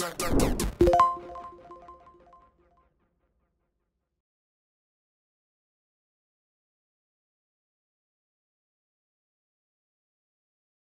back, back, back.